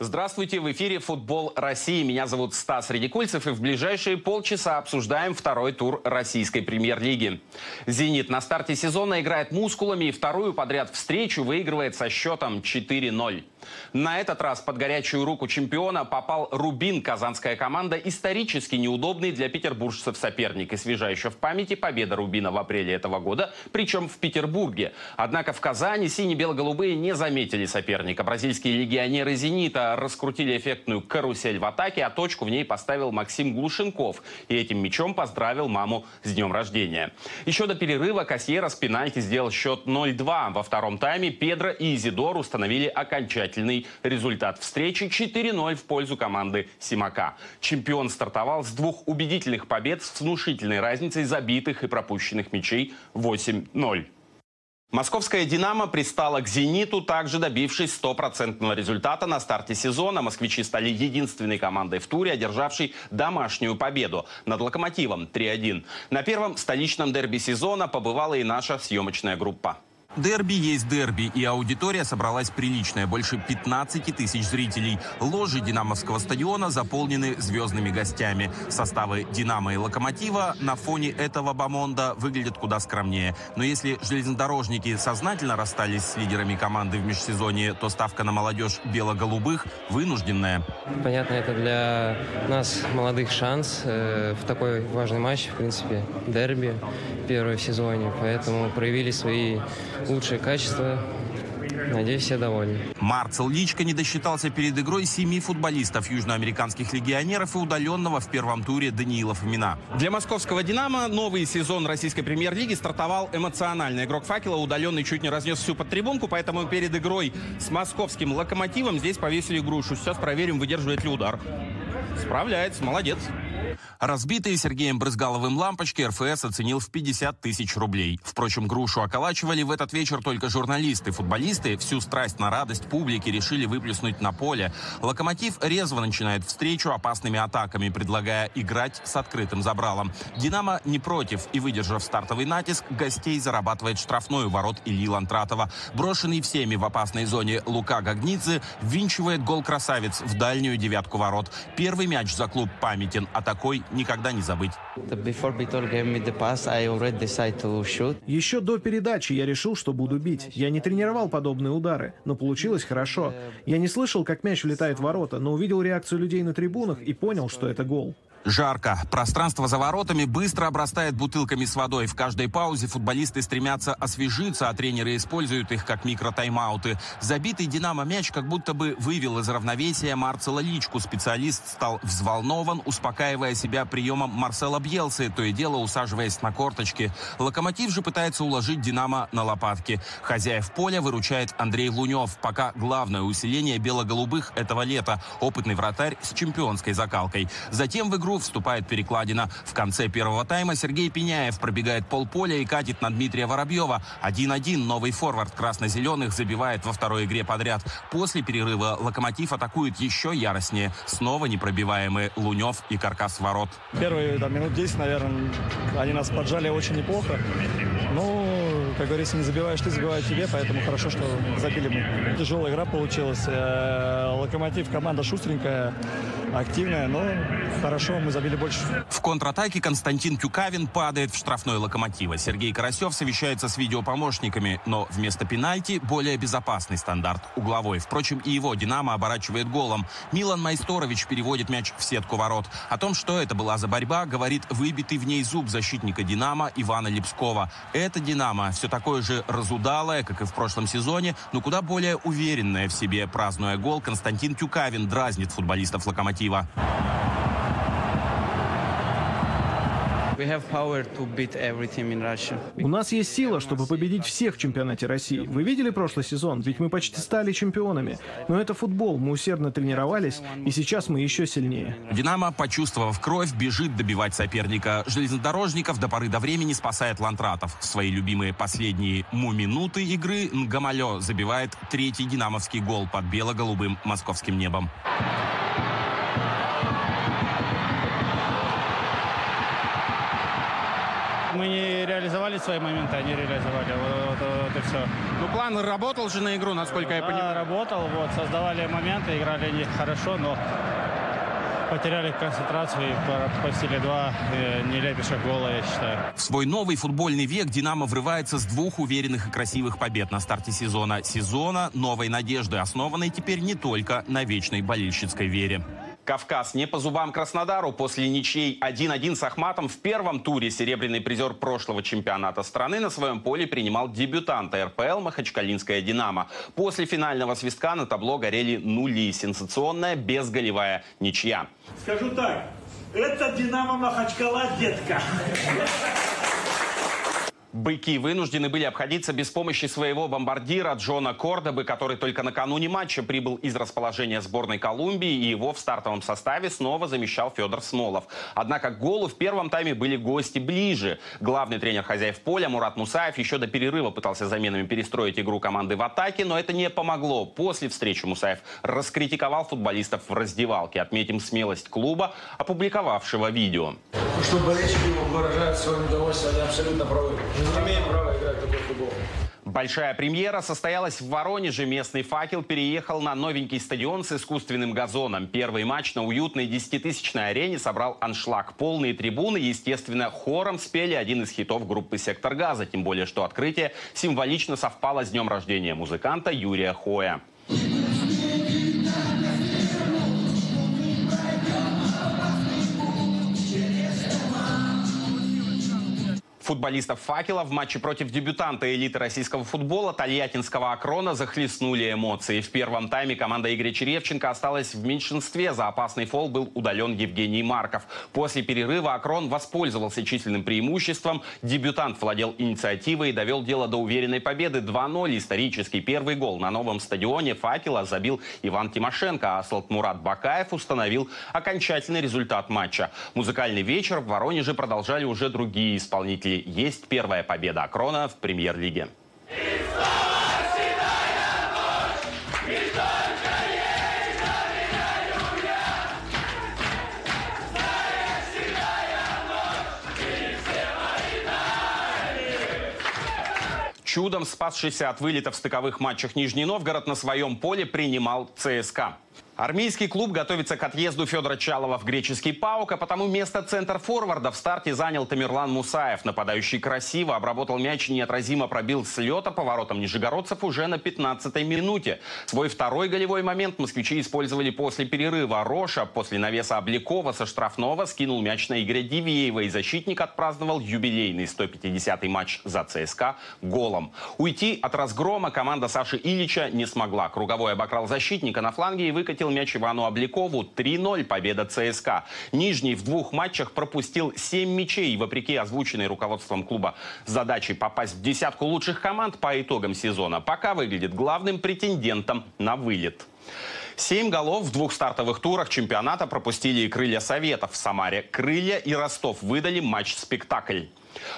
Здравствуйте, в эфире «Футбол России». Меня зовут Стас Редикульцев, и в ближайшие полчаса обсуждаем второй тур российской премьер-лиги. «Зенит» на старте сезона играет мускулами и вторую подряд встречу выигрывает со счетом 4-0. На этот раз под горячую руку чемпиона попал Рубин. Казанская команда исторически неудобный для петербуржцев соперник. И свежа еще в памяти победа Рубина в апреле этого года, причем в Петербурге. Однако в Казани сине-бело-голубые не заметили соперника. Бразильские легионеры «Зенита» раскрутили эффектную карусель в атаке, а точку в ней поставил Максим Глушенков. И этим мячом поздравил маму с днем рождения. Еще до перерыва Кассиера с пенальти сделал счет 0-2. Во втором тайме Педро и Изидор установили окончательный результат встречи 4-0 в пользу команды Симака. Чемпион стартовал с двух убедительных побед с внушительной разницей забитых и пропущенных мячей 8-0. Московская «Динамо» пристала к «Зениту», также добившись стопроцентного результата на старте сезона. Москвичи стали единственной командой в туре, одержавшей домашнюю победу над «Локомотивом» 3-1. На первом столичном дерби сезона побывала и наша съемочная группа. Дерби есть дерби, и аудитория собралась приличная, больше 15 тысяч зрителей. Ложи Динамовского стадиона заполнены звездными гостями. Составы Динамо и Локомотива на фоне этого бомонда выглядят куда скромнее. Но если железнодорожники сознательно расстались с лидерами команды в межсезонье, то ставка на молодежь бело-голубых вынужденная. Понятно, это для нас молодых шанс э, в такой важный матч, в принципе, дерби первый в сезоне. Поэтому проявили свои лучшие качества. Надеюсь, все довольны. Марцел Личко не досчитался перед игрой семи футболистов южноамериканских легионеров и удаленного в первом туре Даниила Фомина. Для московского «Динамо» новый сезон российской премьер-лиги стартовал эмоционально. Игрок «Факела» удаленный чуть не разнес всю подтрибунку, поэтому перед игрой с московским «Локомотивом» здесь повесили грушу. Сейчас проверим, выдерживает ли удар. Справляется, молодец. Разбитые Сергеем Брызгаловым лампочки РФС оценил в 50 тысяч рублей. Впрочем, грушу околачивали в этот вечер только журналисты. Футболисты всю страсть на радость публики решили выплеснуть на поле. Локомотив резво начинает встречу опасными атаками, предлагая играть с открытым забралом. Динамо не против и, выдержав стартовый натиск, гостей зарабатывает штрафной у ворот Ильи Лантратова. Брошенный всеми в опасной зоне Лука Гагнидзе ввинчивает гол красавец в дальнюю девятку ворот. Первый мяч за клуб памятен, а такой никогда не забыть. Еще до передачи я решил, что буду бить. Я не тренировал подобные удары, но получилось хорошо. Я не слышал, как мяч влетает в ворота, но увидел реакцию людей на трибунах и понял, что это гол. Жарко. Пространство за воротами быстро обрастает бутылками с водой. В каждой паузе футболисты стремятся освежиться, а тренеры используют их как микро-тайм-ауты. Забитый «Динамо» мяч как будто бы вывел из равновесия Марцела Личку. Специалист стал взволнован, успокаивая себя приемом Марсела Бьелсы, то и дело усаживаясь на корточки. «Локомотив» же пытается уложить «Динамо» на лопатки. Хозяев поля выручает Андрей Лунев. Пока главное усиление бело-голубых этого лета. Опытный вратарь с чемпионской закалкой. Затем в игру игру вступает перекладина. В конце первого тайма Сергей Пеняев пробегает полполя и катит на Дмитрия Воробьева. 1-1 новый форвард красно-зеленых забивает во второй игре подряд. После перерыва «Локомотив» атакует еще яростнее. Снова непробиваемые Лунев и каркас ворот. Первые там, минут 10, наверное, они нас поджали очень неплохо. Ну, как говорится, не забиваешь ты, забивают тебе, поэтому хорошо, что забили мы. Тяжелая игра получилась. Э, Локомотив команда шустренькая, активная, но хорошо, мы забили больше. В контратаке Константин Тюкавин падает в штрафной локомотива. Сергей Карасев совещается с видеопомощниками, но вместо пенальти более безопасный стандарт. Угловой. Впрочем, и его «Динамо» оборачивает голом. Милан Майсторович переводит мяч в сетку ворот. О том, что это была за борьба, говорит выбитый в ней зуб защитника «Динамо» Ивана Лепскова. Это «Динамо» все такое же разудалое, как и в прошлом сезоне, но куда более уверенное в себе. Празднуя гол, Константин Тюкавин дразнит футболистов «Локомотива». У нас есть сила, чтобы победить всех в чемпионате России. Вы видели прошлый сезон? Ведь мы почти стали чемпионами. Но это футбол, мы усердно тренировались, и сейчас мы еще силнее. «Динамо», почувствовав кровь, бежит добивать соперника. Железнодорожников до поры до времени спасает Лантратов. В свои любимые последние му-минуты игры Нгамалё забивает третий динамовский гол под бело-голубым московским небом. Мы не реализовали свои моменты, они реализовали. Вот, вот, вот и все. Ну, план работал же на игру, насколько я Да, понимаю. работал, вот, создавали моменты, играли не хорошо, но потеряли концентрацию и пропустили два э, нелепейших гола, я считаю. В свой новый футбольный век «Динамо» врывается с двух уверенных и красивых побед на старте сезона. Сезона новой надежды, основанной теперь не только на вечной болельщицкой вере. Кавказ не по зубам Краснодару. После ничьей 1-1 с Ахматом в первом туре серебряный призер прошлого чемпионата страны на своем поле принимал дебютанта РПЛ «Махачкалинская Динамо». После финального свистка на табло горели нули. Сенсационная безголевая ничья. Скажу так, это Динамо Махачкала, детка. Быки вынуждены были обходиться без помощи своего бомбардира Джона Кордобы, который только накануне матча прибыл из расположения сборной Колумбии, и его в стартовом составе снова замещал Федор Смолов. Однако к голу в первом тайме были гости ближе. Главный тренер хозяев поля Мурат Мусаев еще до перерыва пытался заменами перестроить игру команды в атаке, но это не помогло. После встречи Мусаев раскритиковал футболистов в раздевалке. Отметим смелость клуба, опубликовавшего видео. Что болельщики выражают свое удовольствие, они абсолютно правы. Большая премьера состоялась в Воронеже. Местный факел переехал на новенький стадион с искусственным газоном. Первый матч на уютной десятитысячной арене собрал аншлаг. Полные трибуны, естественно, хором спели один из хитов группы «Сектор газа». Тем более, что открытие символично совпало с днем рождения музыканта Юрия Хоя. Футболистов «Факела» в матче против дебютанта элиты российского футбола Тольяттинского «Акрона» захлестнули эмоции. В первом тайме команда Игоря Черевченко осталась в меньшинстве. За опасный фол был удален Евгений Марков. После перерыва «Акрон» воспользовался численным преимуществом. Дебютант владел инициативой и довел дело до уверенной победы 2-0. Исторический первый гол на новом стадионе «Факела» забил Иван Тимошенко, а Аслат Мурат Бакаев установил окончательный результат матча. Музыкальный вечер в Воронеже продолжали уже другие исполнители. Есть первая победа Акрона в премьер-лиге. Чудом спасшийся от вылета в стыковых матчах Нижний Новгород на своем поле принимал ЦСКА. Армейский клуб готовится к отъезду Федора Чалова в греческий ПАОК, а потому место центр-форварда в старте занял Тамерлан Мусаев. Нападающий красиво обработал мяч и неотразимо пробил с лета поворотом нижегородцев уже на 15-й минуте. Свой второй голевой момент москвичи использовали после перерыва. Роша после навеса Обликова со штрафного скинул мяч на Игоря Дивеева, и защитник отпраздновал юбилейный 150-й матч за ЦСКА голом. Уйти от разгрома команда Саши Ильича не смогла. Круговой обокрал защитника на фланге и выкатил мяч Ивану Облякову. 3-0 победа ЦСКА. Нижний в двух матчах пропустил 7 мячей. Вопреки озвученной руководством клуба задаче попасть в десятку лучших команд по итогам сезона, пока выглядит главным претендентом на вылет. Семь голов в двух стартовых турах чемпионата пропустили и крылья Советов в Самаре. Крылья и Ростов выдали матч-спектакль.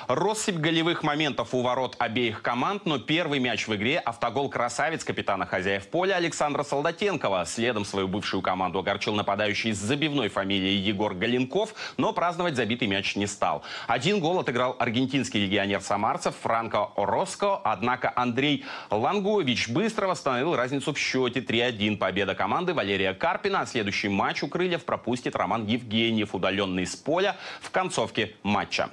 Россыпь голевых моментов у ворот обеих команд, но первый мяч в игре – автогол красавец капитана хозяев поля Александра Солдатенкова. Следом свою бывшую команду огорчил нападающий с забивной фамилией Егор Галенков, но праздновать забитый мяч не стал. Один гол отыграл аргентинский легионер самарцев Франко Ороско, однако Андрей Лангович быстро восстановил разницу в счете 3-1. Победа команды Валерия Карпина. А следующий матч у Крыльев пропустит Роман Евгеньев, удаленный с поля в концовке матча.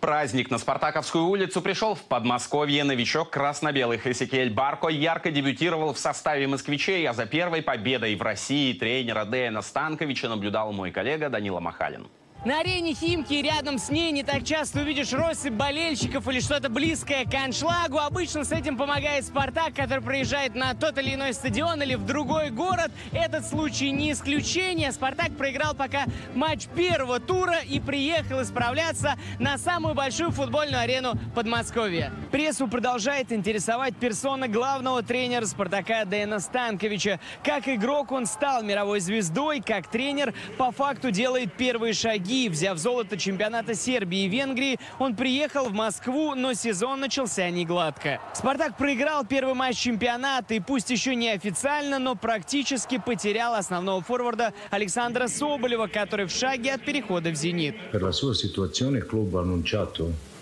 Праздник на Спартаковскую улицу пришел в Подмосковье. Новичок красно-белых Эсикель Барко ярко дебютировал в составе москвичей, а за первой победой в России тренера Дэна Станковича наблюдал мой коллега Данила Махалин. На арене Химки рядом с ней не так часто увидишь россыпь болельщиков или что-то близкое к аншлагу. Обычно с этим помогает «Спартак», который проезжает на тот или иной стадион или в другой город. Этот случай не исключение. «Спартак» проиграл пока матч первого тура и приехал исправляться на самую большую футбольную арену Подмосковья. Прессу продолжает интересовать персона главного тренера «Спартака» Дэна Станковича. Как игрок он стал мировой звездой, как тренер по факту делает первые шаги Взяв золото чемпионата Сербии и Венгрии, он приехал в Москву, но сезон начался не гладко. «Спартак» проиграл первый матч чемпионата и пусть еще не официально, но практически потерял основного форварда Александра Соболева, который в шаге от перехода в «Зенит». Per la sua situazione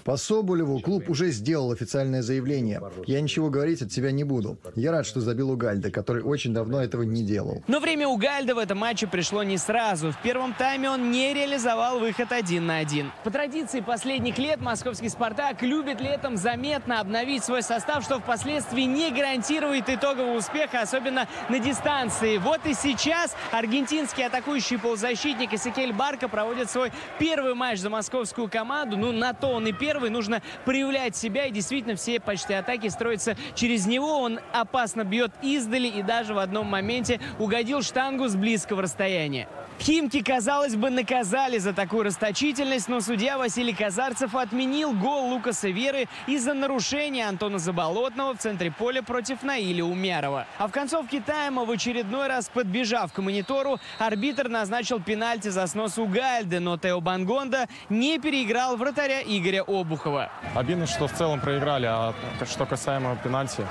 По Соболеву клуб уже сделал официальное заявление. Я ничего говорить от себя не буду. Я рад, что забил у Гальда, который очень давно этого не делал. Но время у Гальда в этом матче пришло не сразу. В первом тайме он не реализовал выход один на один. По традиции последних лет московский «Спартак» любит летом заметно обновить свой состав, что впоследствии не гарантирует итогового успеха, особенно на дистанции. Вот и сейчас аргентинский атакующий полузащитник Исакель Барка проводит свой первый матч за московскую команду. Ну, на то он и первый. Нужно проявлять себя. И действительно, все почти атаки строятся через него. Он опасно бьет издали и даже в одном моменте угодил штангу с близкого расстояния. Химки, казалось бы, наказали за такую расточительность, но судья Василий Казарцев отменил гол Лукаса Веры из-за нарушения Антона Заболотного в центре поля против Наиля Умярова. А в концовке тайма, в очередной раз подбежав к монитору, арбитр назначил пенальти за снос у Гальды, но Тео Бангонда не переиграл вратаря Игоря Обухова. Обидно, что в целом проиграли, а что касаемо пенальти,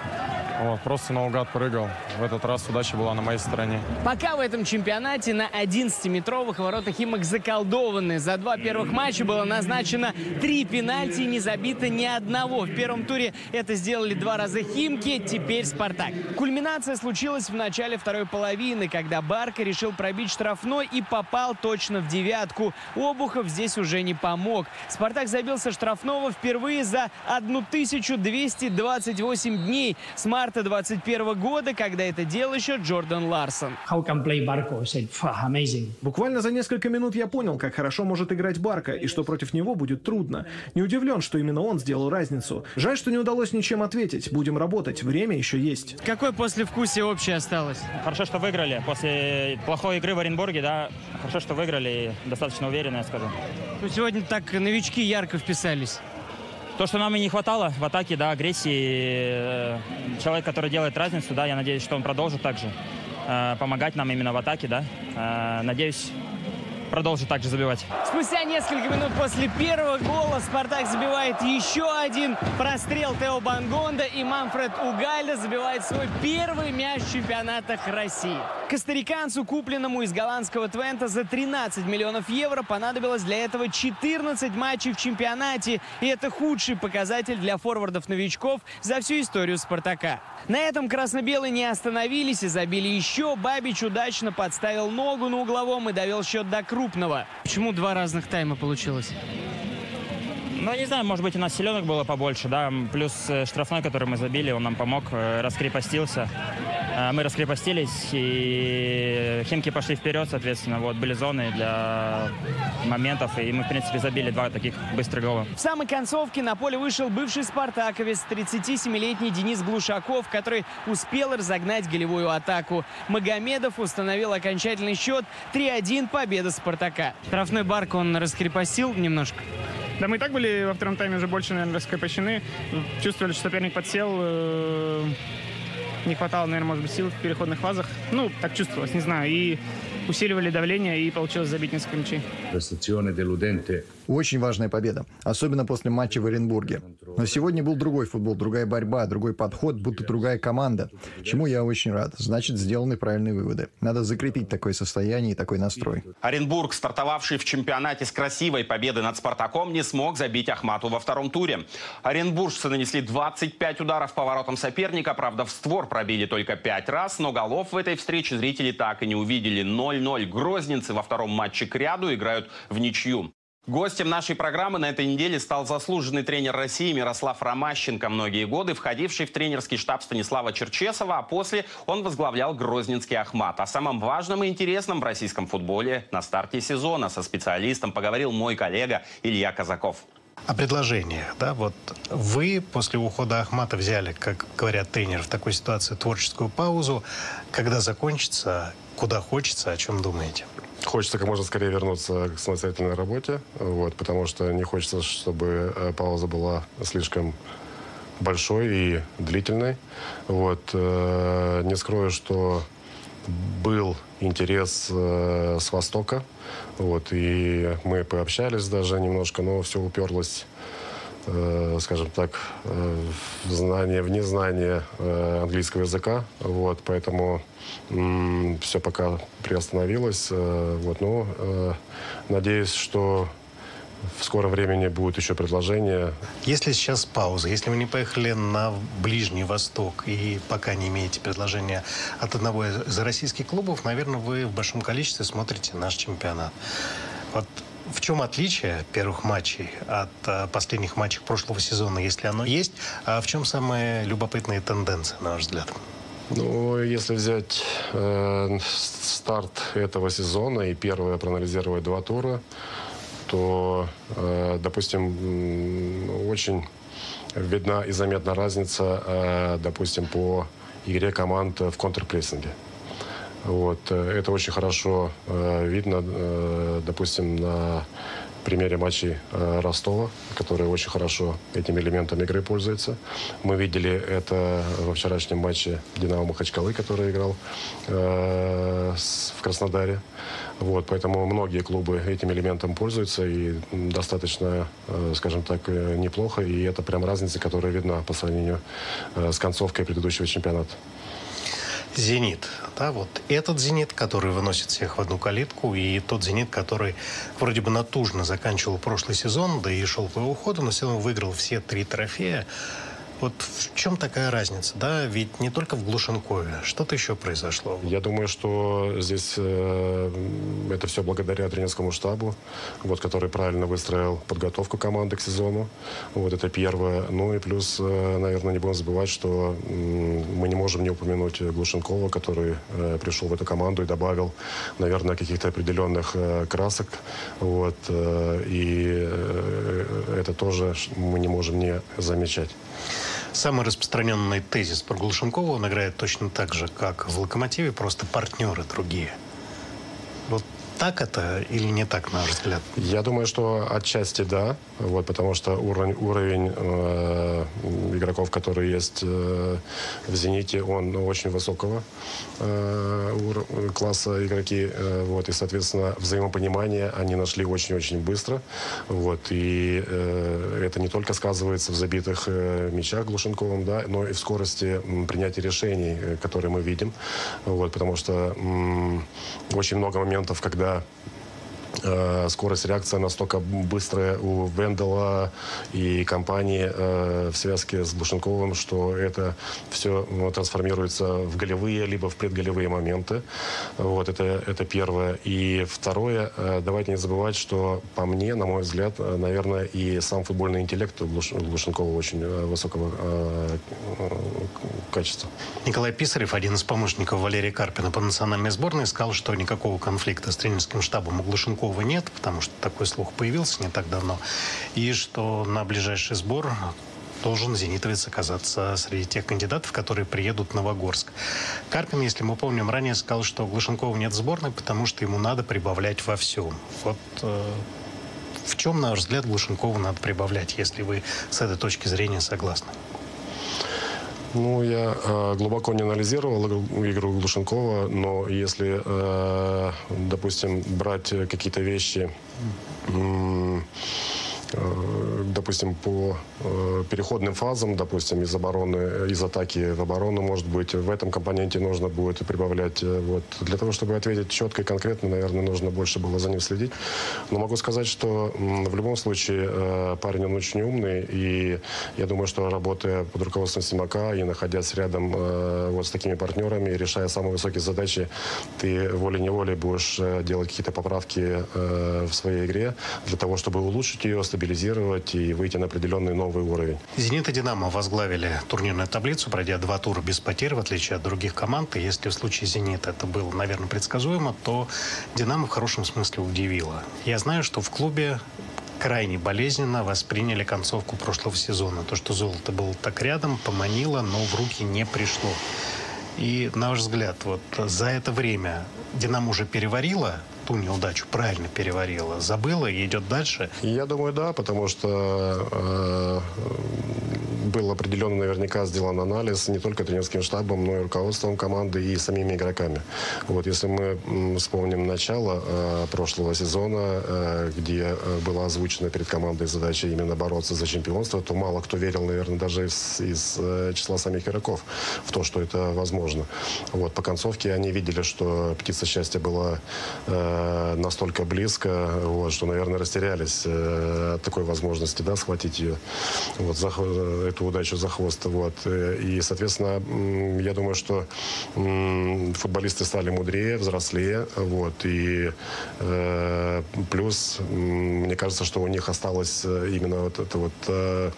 вот, просто наугад прыгал. В этот раз удача была на моей стороне. Пока в этом чемпионате на 11-метровых воротах Химок заколдованы. За два первых матча было назначено три пенальти и не забито ни одного. В первом туре это сделали два раза Химки, теперь Спартак. Кульминация случилась в начале второй половины, когда Барка решил пробить штрафной и попал точно в девятку. Обухов здесь уже не помог. Спартак забился штрафного впервые за 1228 дней с марта 21 года, когда это делал еще Джордан Ларсон. Буквально за несколько минут я понял, как хорошо может играть Барка и что против него будет трудно. Не удивлен, что именно он сделал разницу. Жаль, что не удалось ничем ответить. Будем работать, время еще есть. Какое послевкусие общее осталось? Хорошо, что выиграли. После плохой игры в Оренбурге, да, хорошо, что выиграли достаточно уверенно, я скажу. Ну, сегодня так новички ярко вписались. То, что нам и не хватало в атаке, да, агрессии, человек, который делает разницу, да, я надеюсь, что он продолжит также э, помогать нам именно в атаке, да. Э, надеюсь, продолжит также забивать. Спустя несколько минут после первого гола «Спартак» забивает еще один прострел Тео Бангонда и Манфред Угальда забивает свой первый мяч в чемпионатах России. Костариканцу, купленному из голландского Твента за 13 миллионов евро, понадобилось для этого 14 матчей в чемпионате. И это худший показатель для форвардов-новичков за всю историю «Спартака». На этом красно-белые не остановились и забили еще. Бабич удачно подставил ногу на угловом и довел счет до крупного. Почему два разных тайма получилось? Ну, не знаю, может быть, у нас селенок было побольше, да, плюс штрафной, который мы забили, он нам помог, раскрепостился. Мы раскрепостились, и Химки пошли вперед, соответственно, вот, были зоны для моментов, и мы, в принципе, забили два таких быстрых гола. В самой концовке на поле вышел бывший спартаковец, 37-летний Денис Глушаков, который успел разогнать голевую атаку. Магомедов установил окончательный счет 3-1 победа Спартака. Штрафной барк он раскрепостил немножко. Да мы и так были во втором тайме уже больше, наверное, раскрепощены. Чувствовали, что соперник подсел. Не хватало, наверное, может быть, сил в переходных фазах. Ну, так чувствовалось, не знаю. И усиливали давление, и получилось забить несколько мячей. Очень важная победа, особенно после матча в Оренбурге. Но сегодня был другой футбол, другая борьба, другой подход, будто другая команда. Чему я очень рад. Значит, сделаны правильные выводы. Надо закрепить такое состояние и такой настрой. Оренбург, стартовавший в чемпионате с красивой победой над «Спартаком», не смог забить Ахмату во втором туре. Оренбуржцы нанесли 25 ударов по воротам соперника. Правда, в створ пробили только 5 раз, но голов в этой встрече зрители так и не увидели. 0-0. Грозненцы во втором матче к ряду играют в ничью. Гостем нашей программы на этой неделе стал заслуженный тренер России Мирослав Ромащенко, многие годы входивший в тренерский штаб Станислава Черчесова, а после он возглавлял Грозненский Ахмат. О самом важном и интересном в российском футболе на старте сезона со специалистом поговорил мой коллега Илья Казаков. О предложениях, да, вот вы после ухода Ахмата взяли, как говорят тренеры, в такой ситуации творческую паузу. Когда закончится, куда хочется, о чем думаете? Хочется как можно скорее вернуться к самостоятельной работе, вот, потому что не хочется, чтобы пауза была слишком большой и длительной. Вот, э, не скрою, что был интерес э, с Востока, вот, и мы пообщались даже немножко, но все уперлось э, скажем так, э, в знание, в незнание э, английского языка. Вот, поэтому э, все пока приостановилось. Э, вот, но э, надеюсь, что в скором времени будет еще предложение. Если сейчас пауза, если вы не поехали на Ближний Восток и пока не имеете предложения от одного из российских клубов, наверное, вы в большом количестве смотрите наш чемпионат. Вот в чем отличие первых матчей от а, последних матчей прошлого сезона, если оно есть? А в чем самые любопытные тенденции, на ваш взгляд? Ну, если взять э, старт этого сезона и первое проанализировать два тура, то, э, допустим, очень видна и заметна разница, э, допустим, по игре команд в контрпрессинге. Вот. Э, это очень хорошо э, видно, э, допустим, на примере матчей э, Ростова, который очень хорошо этим элементом игры пользуется. Мы видели это во вчерашнем матче Динамо Махачкалы, который играл э, в Краснодаре. Вот, поэтому многие клубы этим элементом пользуются и достаточно, э, скажем так, неплохо. И это прям разница, которая видна по сравнению с концовкой предыдущего чемпионата. «Зенит». Да, вот этот «Зенит», который выносит всех в одну калитку, и тот «Зенит», который вроде бы натужно заканчивал прошлый сезон, да и шел по его ходу, но все равно выиграл все три трофея. Вот в чем такая разница, да? Ведь не только в Глушенкове, что-то еще произошло. Я думаю, что здесь э, это все благодаря тренерскому штабу, вот, который правильно выстроил подготовку команды к сезону. Вот это первое. Ну и плюс, э, наверное, не будем забывать, что э, мы не можем не упомянуть Глушенкова, который э, пришел в эту команду и добавил, наверное, каких-то определенных э, красок. Вот, э, и э, это тоже мы не можем не замечать. Самый распространенный тезис про Глушенкова, он играет точно так же, как в «Локомотиве», просто партнеры другие. Вот так это или не так, на ваш взгляд? Я думаю, что отчасти да, вот, потому что уровень, уровень э, игроков, которые есть э, в «Зените», он очень высокого э, ур, класса игроки, э, вот, и, соответственно, взаимопонимание они нашли очень-очень быстро, вот, и э, это не только сказывается в забитых э, мячах Глушенковым, да, но и в скорости принятия решений, которые мы видим, вот, потому что очень много моментов, когда э, скорость реакции настолько быстрая у Вендела и компании э, в связке с Блушенковым, что это все ну, трансформируется в голевые, либо в предголевые моменты. Вот это, это первое. И второе, э, давайте не забывать, что по мне, на мой взгляд, наверное, и сам футбольный интеллект у Глуш, Глушенкова очень высокого качества. Николай Писарев, один из помощников Валерия Карпина по национальной сборной, сказал, что никакого конфликта с тренерским штабом у Глушенкова нет, потому что такой слух появился не так давно, и что на ближайший сбор должен зенитовец оказаться среди тех кандидатов, которые приедут в Новогорск. Карпин, если мы помним, ранее сказал, что Глушенкова нет сборной, потому что ему надо прибавлять во всем. Вот э, в чем, на ваш взгляд, Глушенкову надо прибавлять, если вы с этой точки зрения согласны? Ну, я э, глубоко не анализировал игру Глушенкова, но если, э, допустим, брать какие-то вещи, э, допустим, по э, переходным фазам, допустим, из обороны, из атаки в оборону, может быть, в этом компоненте нужно будет прибавлять. Э, вот. Для того, чтобы ответить четко и конкретно, наверное, нужно больше было за ним следить. Но могу сказать, что в любом случае э, парень, он очень умный, и я думаю, что работая под руководством Симака и находясь рядом вот с такими партнерами, решая самые высокие задачи, ты волей-неволей будешь делать какие-то поправки в своей игре для того, чтобы улучшить ее, стабилизировать и выйти на определенный новый уровень. «Зенит» и «Динамо» возглавили турнирную таблицу, пройдя два тура без потерь, в отличие от других команд. И если в случае «Зенита» это было, наверное, предсказуемо, то «Динамо» в хорошем смысле удивило. Я знаю, что в клубе крайне болезненно восприняли концовку прошлого сезона. То, что золото было так рядом, поманило, но в руки не пришло. И, на ваш взгляд, вот за это время «Динамо» уже переварила ту неудачу правильно переварила, забыла и идет дальше? Я думаю, да, потому что э, был определенно наверняка сделан анализ не только тренерским штабом, но и руководством команды и самими игроками. Вот если мы вспомним начало э, прошлого сезона, э, где э, была озвучена перед командой задача именно бороться за чемпионство, то мало кто верил, наверное, даже из, из э, числа самих игроков в то, что это возможно. Вот по концовке они видели, что птица счастья была э, настолько близко, вот, что, наверное, растерялись э, от такой возможности, да, схватить ее, вот, за, эту удачу за хвост, вот. И, соответственно, я думаю, что футболисты стали мудрее, взрослее, вот, и э, плюс, мне кажется, что у них осталась э, именно вот эта вот э,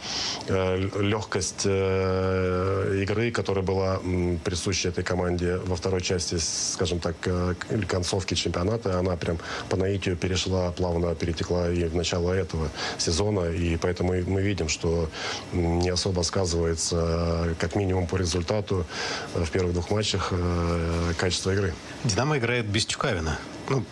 э, легкость э, игры, которая была присуща этой команде во второй части, скажем так, э, концовки чемпионата, она прям по наитию перешла, плавно перетекла и в начало этого сезона, и поэтому мы видим, что не особо сказывается, как минимум по результату э, в первых двух матчах э, качество игры. «Динамо» играет без Тюкавина. Ну,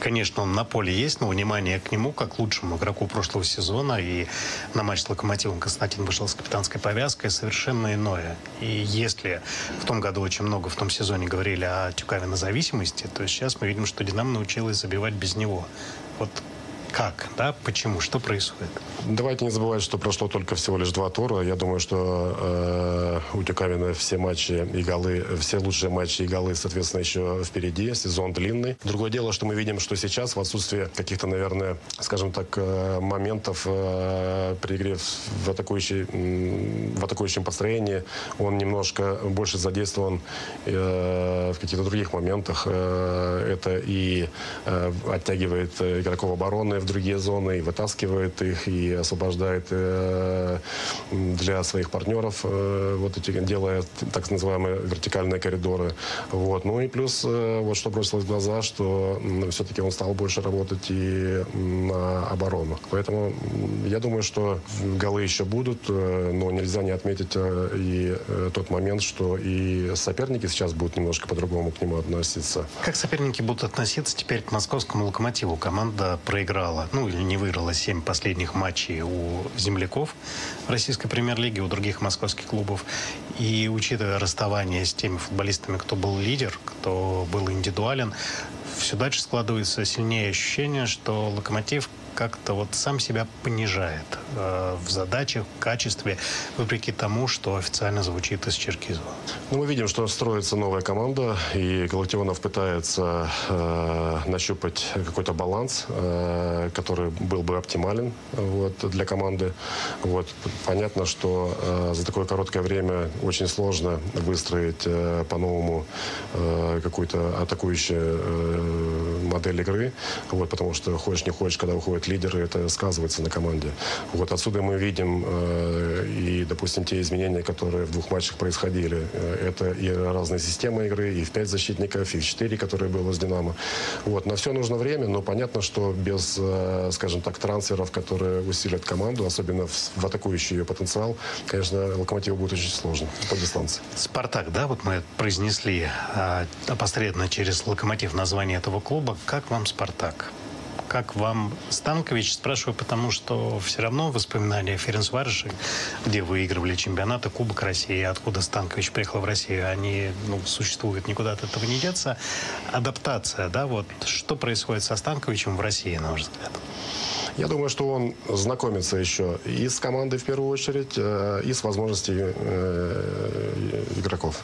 конечно, он на поле есть, но внимание к нему, как лучшему игроку прошлого сезона, и на матч с «Локомотивом» Константин вышел с капитанской повязкой, совершенно иное. И если в том году очень много в том сезоне говорили о Тюкавино зависимости, то сейчас мы видим, что «Динамо» научилась забивать без него. Вот как, да, почему, что происходит? Давайте не забывать, что прошло только всего лишь два тура. Я думаю, что э, у Тюкавина все матчи и голы, все лучшие матчи и голы, соответственно, еще впереди. Сезон длинный. Другое дело, что мы видим, что сейчас в отсутствии каких-то, наверное, скажем так, э, моментов э, при игре в, атакующей, в атакующем построении, он немножко больше задействован э, в каких-то других моментах. Э, это и э, оттягивает игроков обороны в другие зоны, и вытаскивает их, и освобождает э, для своих партнеров, э, вот эти, делая так называемые вертикальные коридоры. Вот. Ну и плюс, э, вот что бросилось в глаза, что все-таки он стал больше работать и на оборону. Поэтому я думаю, что голы еще будут, но нельзя не отметить и тот момент, что и соперники сейчас будут немножко по-другому к нему относиться. Как соперники будут относиться теперь к московскому локомотиву? Команда проиграла проиграла, ну или не выиграла 7 последних матчей у земляков российской премьер-лиге, у других московских клубов. И учитывая расставание с теми футболистами, кто был лидер, кто был индивидуален, все дальше складывается сильнее ощущение, что «Локомотив» как-то вот сам себя понижает э, в задачах, в качестве, вопреки тому, что официально звучит из Черкизова. Ну, мы видим, что строится новая команда, и Галактионов пытается э, нащупать какой-то баланс, э, который был бы оптимален вот, для команды. Вот. Понятно, что э, за такое короткое время очень сложно выстроить э, по-новому э, какую-то атакующую э, модель игры, вот, потому что хочешь не хочешь, когда уходит лидеры, это сказывается на команде. Вот отсюда мы видим э, и, допустим, те изменения, которые в двух матчах происходили. Э, это и разные системы игры, и в пять защитников, и в четыре, которые было с «Динамо». Вот. На все нужно время, но понятно, что без, э, скажем так, трансферов, которые усилят команду, особенно в, атакующий ее потенциал, конечно, «Локомотиву» будет очень сложно по дистанции. «Спартак», да, вот мы произнесли э, опосредованно через «Локомотив» название этого клуба. Как вам «Спартак»? Как вам Станкович? Спрашиваю, потому что все равно воспоминания Ференцваржи, где выигрывали чемпионаты, Кубок России, откуда Станкович приехал в Россию, они ну, существуют, никуда от этого не деться. Адаптация, да, вот что происходит со Станковичем в России, на ваш взгляд? Я думаю, что он знакомится еще и с командой в первую очередь, э, и с возможностями э, игроков.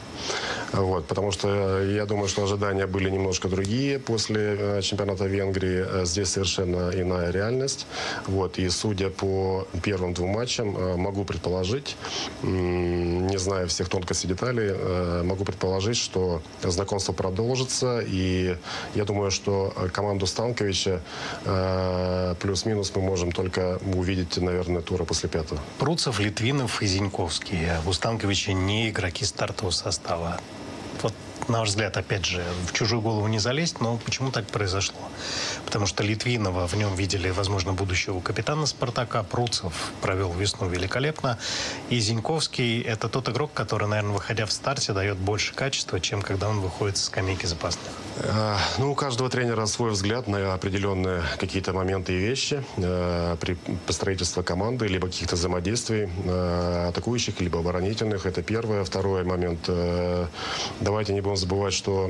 Вот, потому что я думаю, что ожидания были немножко другие после э, чемпионата Венгрии. Здесь совершенно иная реальность. Вот, и судя по первым двум матчам, могу предположить, не зная всех тонкостей деталей, могу предположить, что знакомство продолжится. И я думаю, что команду Станковича плюс-минус минус мы можем только увидеть, наверное, тура после пятого. Пруцев, Литвинов и Зиньковский. У Станковича не игроки стартового состава. На ваш взгляд, опять же, в чужую голову не залезть, но почему так произошло? Потому что Литвинова в нем видели, возможно, будущего капитана «Спартака», Пруцев провел весну великолепно, и Зиньковский – это тот игрок, который, наверное, выходя в старте, дает больше качества, чем когда он выходит с скамейки запасных. А, ну, у каждого тренера свой взгляд на определенные какие-то моменты и вещи э, при построительстве команды, либо каких-то взаимодействий э, атакующих, либо оборонительных. Это первое. Второй момент. Давайте не будем забывать, что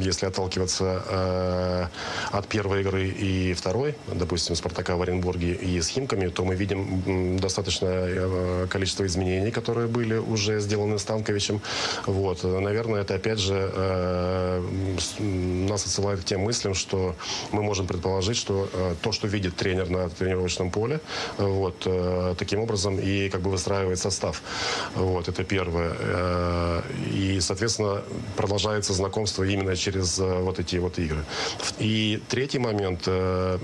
если отталкиваться э, от первой игры и второй, допустим, Спартака в Оренбурге и с Химками, то мы видим достаточное э, количество изменений, которые были уже сделаны Станковичем. Вот. Наверное, это опять же э, нас отсылает к тем мыслям, что мы можем предположить, что то, что видит тренер на тренировочном поле, вот, таким образом и как бы выстраивает состав. Вот, это первое. И, соответственно, продолжается знакомство именно через э, вот эти вот игры. И третий момент, э,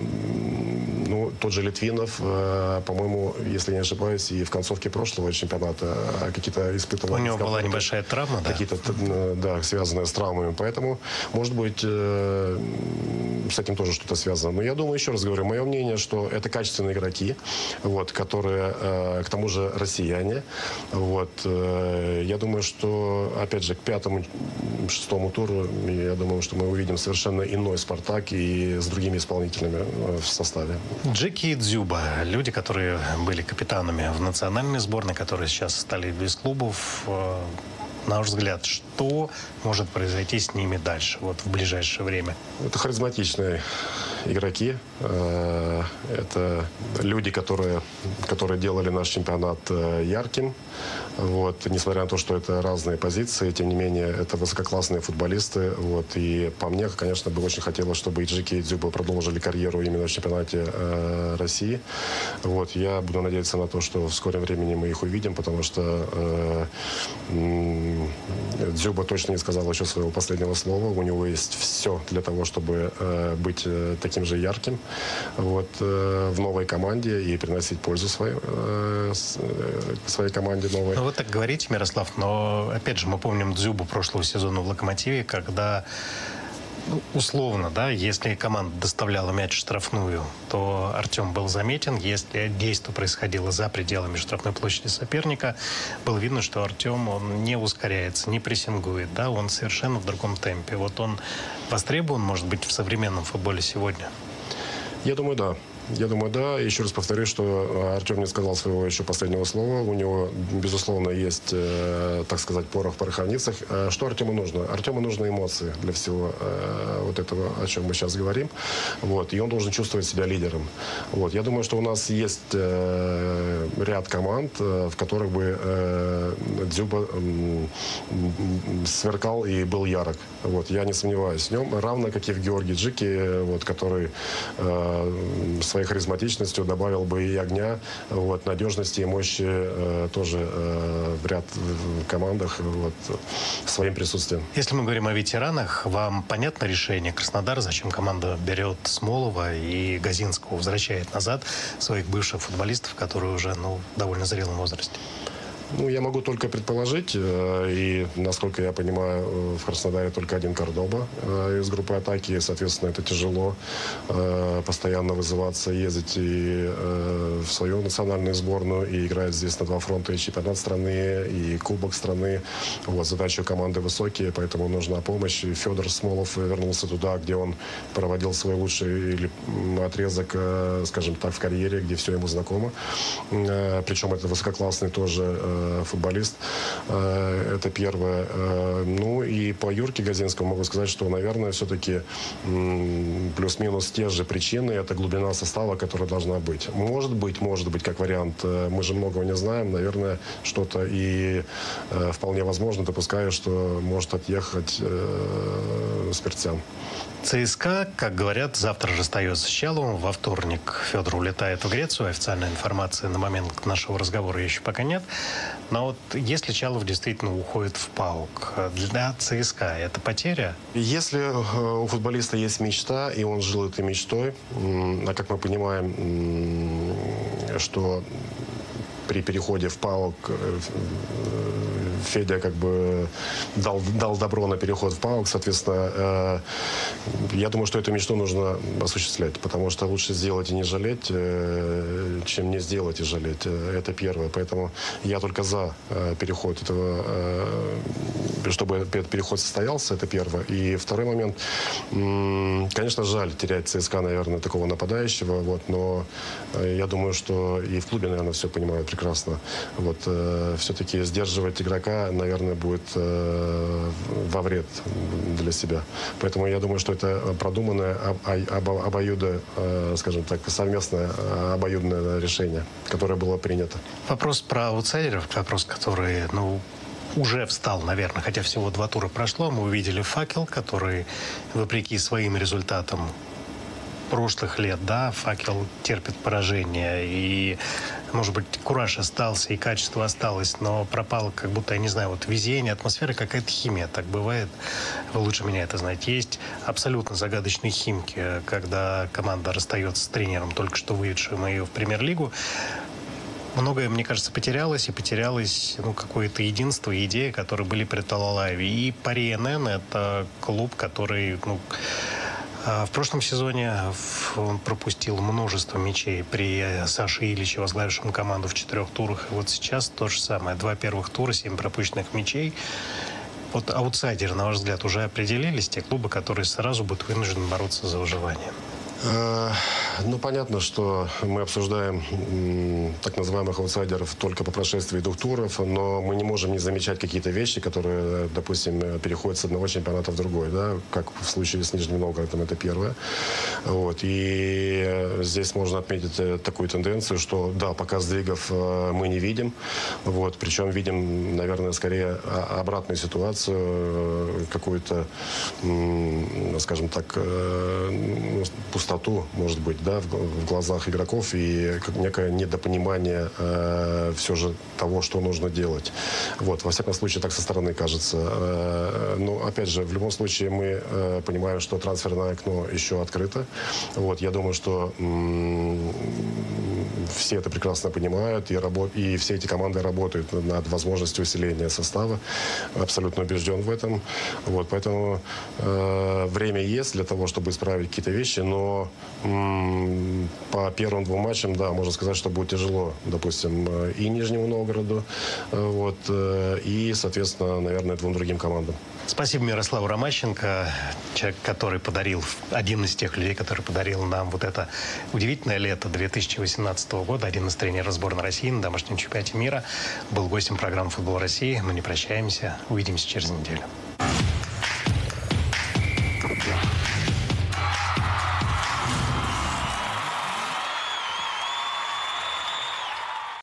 тот же Литвинов, э, по-моему, если не ошибаюсь, и в концовке прошлого чемпионата какие-то испытывал... У него была небольшая травма, да? Какие-то, да, связанные с травмами. Поэтому, может быть, с этим тоже что-то связано. Но я думаю, еще раз говорю, мое мнение, что это качественные игроки, вот, которые, к тому же, россияне. Вот, я думаю, что, опять же, к пятому шестому туру, я думаю, что мы увидим совершенно иной «Спартак» и с другими исполнителями э, в составе. Джеки и Дзюба, люди, которые были капитанами в национальной сборной, которые сейчас стали без клубов, э, на ваш взгляд, что может произойти с ними дальше, вот в ближайшее время? Это харизматичные игроки. Э, это люди, которые, которые делали наш чемпионат ярким. Вот, несмотря на то, что это разные позиции, тем не менее, это высококлассные футболисты. Вот, и по мне, конечно, бы очень хотелось, чтобы и Джеки, и Дзюба продолжили карьеру именно в чемпионате э, России. Вот, я буду надеяться на то, что в скором времени мы их увидим, потому что э, Дзюба точно не сказал еще своего последнего слова. У него есть все для того, чтобы э, быть э, таким же ярким вот, э, в новой команде и приносить пользу своей, э, э своей команде новой. Ну, вы так говорите, Мирослав, но, опять же, мы помним Дзюбу прошлого сезона в «Локомотиве», когда ну, условно, да, если команда доставляла мяч в штрафную, то Артем был заметен. Если действие происходило за пределами штрафной площади соперника, было видно, что Артем, он не ускоряется, не прессингует, да, он совершенно в другом темпе. Вот он востребован, может быть, в современном футболе сегодня? Я думаю, да. Я думаю, да. Еще раз повторюсь, что э, Артем не сказал своего еще последнего слова. У него, безусловно, есть, э, так сказать, порох в пороховницах. Э, что Артему нужно? Артему нужны эмоции для всего вот этого, о чем мы сейчас говорим. Вот. И он должен чувствовать себя лидером. Вот. Я думаю, что у нас есть ряд команд, в которых бы Дзюба сверкал и был ярок. Вот. Я не сомневаюсь в нем. Равно как и в Георгии Джики, вот, который своей харизматичностью добавил бы и огня, вот, надежности и мощи э, тоже э, в ряд в командах вот, своим присутствием. Если мы говорим о ветеранах, вам понятно решение Краснодара, зачем команда берет Смолова и Газинского, возвращает назад своих бывших футболистов, которые уже ну, довольно зрелом возрасте? Ну, я могу только предположить, э, и, насколько я понимаю, э, в Краснодаре только один Кордоба э, из группы атаки, соответственно, это тяжело постоянно вызываться, ездить и в свою национальную сборную, и играть здесь на два фронта, и чемпионат страны, и кубок страны. Вот, задачи у команды высокие, поэтому нужна помощь. И Федор Смолов вернулся туда, где он проводил свой лучший отрезок, скажем так, в карьере, где все ему знакомо. Причем это высококлассный тоже футболист. Э, это первое. Э, ну и по Юрке Газинскому могу сказать, что, наверное, все-таки плюс-минус те же причины. Это глубина состава, которая должна быть. Может быть, может быть, как вариант. Мы же многого не знаем. Наверное, что-то и вполне возможно, допускаю, что может отъехать Спиртян. ЦСКА, как говорят, завтра расстается с Чаловым. Во вторник Федор улетает в Грецию. Официальной информации на момент нашего разговора еще пока нет. Но вот если Чалов действительно уходит в ПАОК, для ЦСКА это потеря? Если э, у футболиста есть мечта, и он жил этой мечтой, а как мы понимаем, что при переходе в ПАОК э, Федя как бы дал, дал добро на переход в ПАОК, соответственно, э, я думаю, что эту мечту нужно осуществлять, потому что лучше сделать и не жалеть, э, чем не сделать и жалеть. Э, это первое. Поэтому я только за переход этого, чтобы этот переход состоялся, это первое. И второй момент, конечно, жаль терять ЦСКА, наверное, такого нападающего, вот, но я думаю, что и в клубе, наверное, все понимают прекрасно. Вот, все-таки сдерживать игрока, наверное, будет э, во вред для себя. Поэтому я думаю, что это продуманное об, обоюдо, э, скажем так, совместное э, обоюдное решение, которое было принято. Вопрос про аутсайдеров, вопрос, который, ну, уже встал, наверное, хотя всего два тура прошло. Мы увидели факел, который, вопреки своим результатам прошлых лет, да, факел терпит поражение, и, может быть, кураж остался, и качество осталось, но пропало, как будто, я не знаю, вот везение, атмосфера, какая-то химия, так бывает. Вы лучше меня это знаете. Есть абсолютно загадочные химки, когда команда расстается с тренером, только что выведшим ее в премьер-лигу, многое, мне кажется, потерялось, и потерялось ну, какое-то единство, идея, которые были при Талалаеве. И Пари НН — это клуб, который ну, в прошлом сезоне он пропустил множество мячей при Саше Ильиче, возглавившем команду в четырех турах. И вот сейчас то же самое. Два первых тура, семь пропущенных мячей. Вот аутсайдеры, на ваш взгляд, уже определились, те клубы, которые сразу будут вынуждены бороться за выживание? Э, ну, понятно, что мы обсуждаем так называемых аутсайдеров только по прошествии двух туров, но мы не можем не замечать какие-то вещи, которые, допустим, переходят с одного чемпионата в другой, да, как в случае с Нижним Новгородом, это первое. Вот. И здесь можно отметить э, такую тенденцию, что, да, пока сдвигов э, мы не видим, вот, причем видим, наверное, скорее обратную ситуацию, какую-то, скажем так, пустоту пустоту, может быть, да, в, глазах игроков и некое недопонимание э, все же того, что нужно делать. Вот, во всяком случае, так со стороны кажется. Э, но, опять же, в любом случае мы э, понимаем, что трансферное окно еще открыто. Вот, я думаю, что все это прекрасно понимают, и, работ... и все эти команды работают над возможностью усиления состава. Абсолютно убежден в этом. Вот, поэтому э, время есть для того, чтобы исправить какие-то вещи, но м- по первым двум матчам, да, можно сказать, что будет тяжело, допустим, э, и Нижнему Новгороду, э, вот, э, и, соответственно, наверное, двум другим командам. Спасибо Мирославу Ромащенко, человек, который подарил, один из тех людей, который подарил нам вот это удивительное лето 2018 года, один из тренеров сборной России на домашнем чемпионате мира, был гостем программы «Футбол России». Мы не прощаемся, увидимся через неделю.